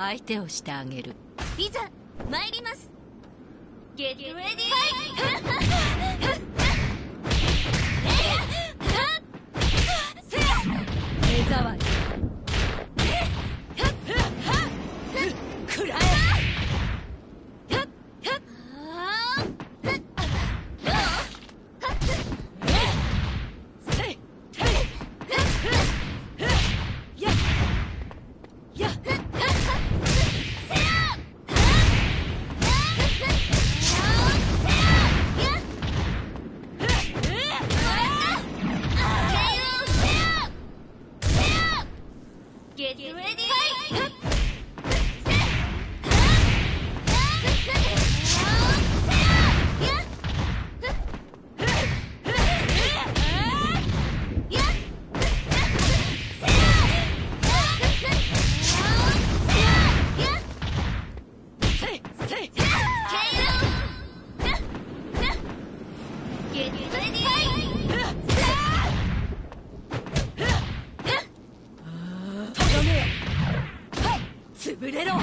相手をしてあげる。いざ参ります。Get ready! 目障り Get ready! せいせい Get ready! 潰れろ。